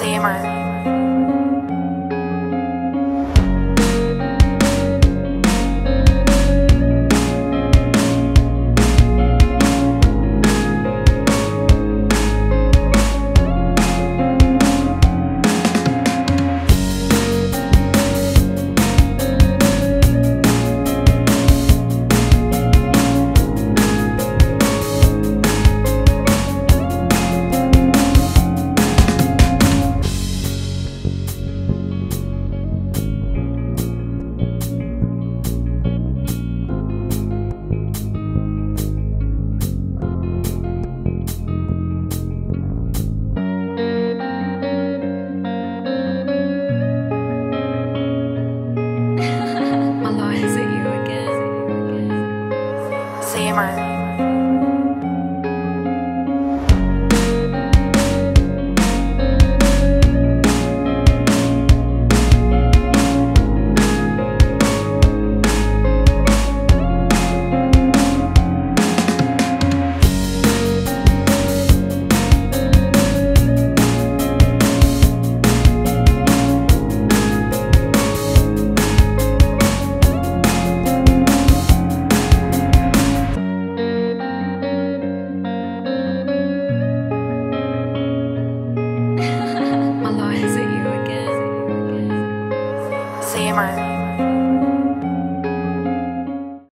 Zimmer. dreamer.